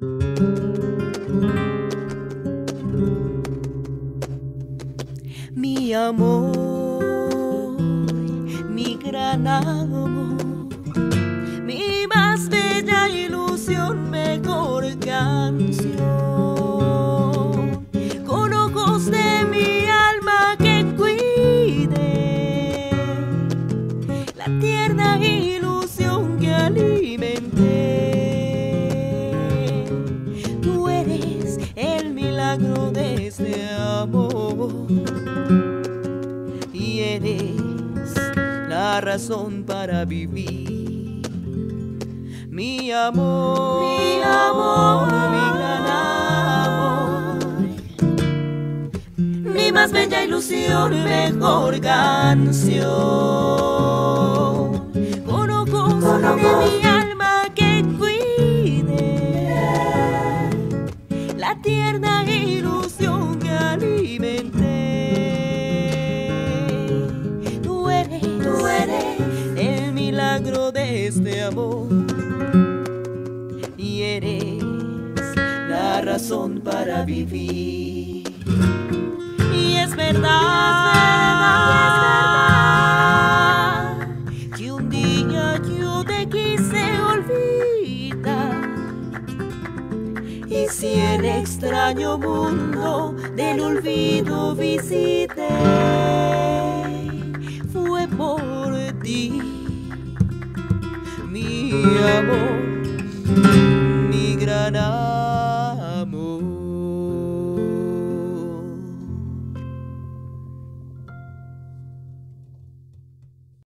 Mi amor, mi gran milagro de este amor y eres la razón para vivir. Mi amor, mi amor, mi gran amor, mi más bella ilusión, mejor canción. De este amor y eres la razón para vivir. Y es verdad, que un día yo te quise olvidar. Y si el extraño mundo del olvido visité, fue por ti,